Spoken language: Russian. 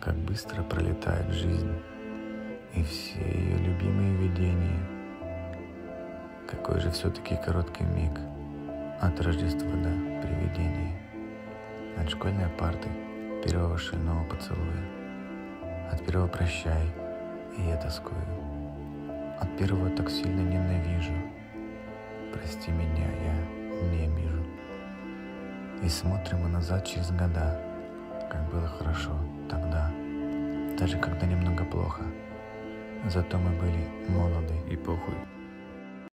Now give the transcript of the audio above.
как быстро пролетает жизнь и все ее любимые видения. Какой же все-таки короткий миг от Рождества до привидения, от школьной парты, первого шального поцелуя, от первого прощай, и я тоскую, от первого так сильно ненавижу, прости меня, я не обижу. И смотрим мы назад через года, как было хорошо даже когда немного плохо. Зато мы были молоды И похуй.